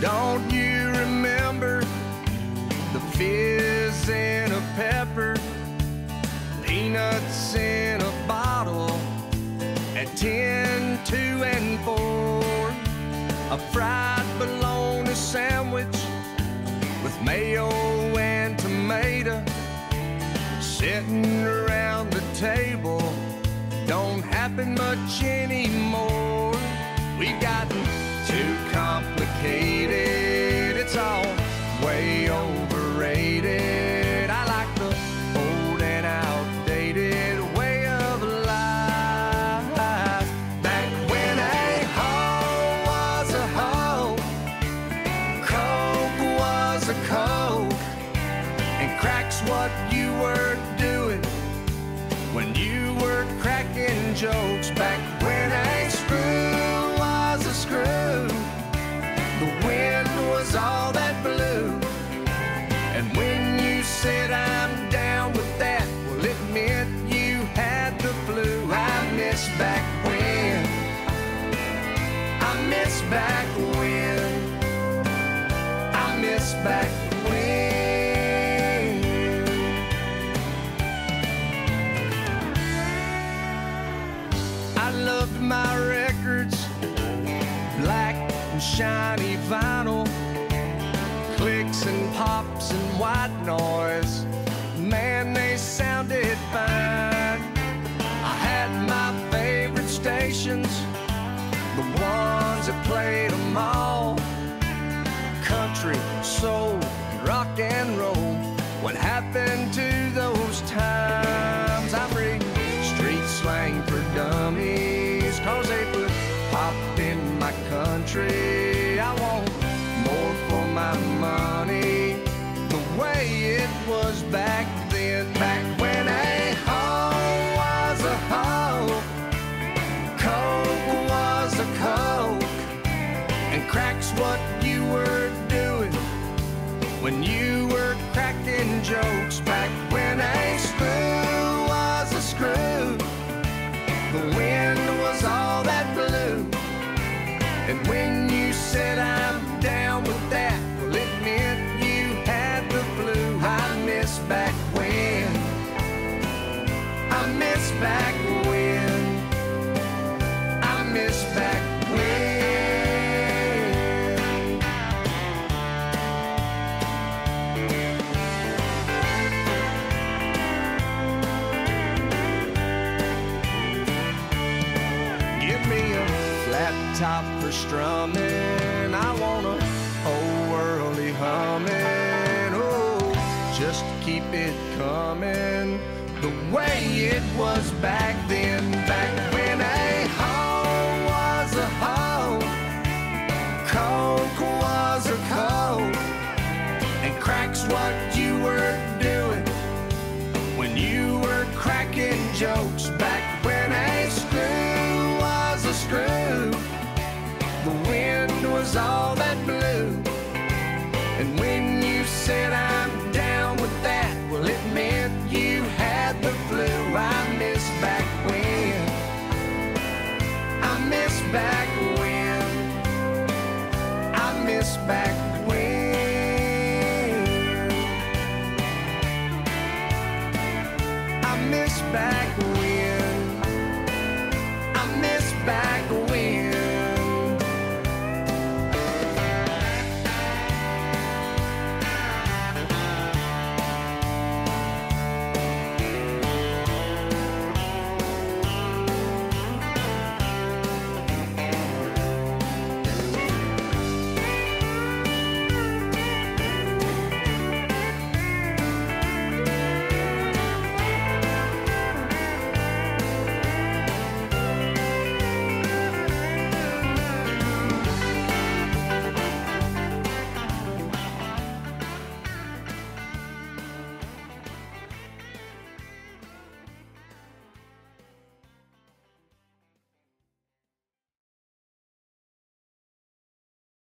Don't you remember the fizz in a pepper, peanuts in a bottle at 10, 2, and 4? A fried bologna sandwich with mayo and tomato sitting around the table don't happen much anymore. What you were doing when you were cracking jokes. Back when a screw was a screw, the wind was all that blew. And when you said I'm down with that, well, it meant you had the flu. I miss back when. I miss back when. I miss back shiny vinyl, clicks and pops and white noise. Man, they sounded fine. I had my favorite stations, the ones that played them all country, soul, rock and roll. What happened to those times? I'm reading street slang for dummies, cause they put pop in my country. Was back then, back when a hoe was a hoe, coke was a coke and crack's what you were doing when you back when i miss back when Give me a flat top for strumming. I want a whole worldly humming. Oh, just keep it coming the way it was back then. Back when a hoe was a hoe, coke was a coke, and crack's what you were doing when you were cracking jokes back when a screw was a screw. Back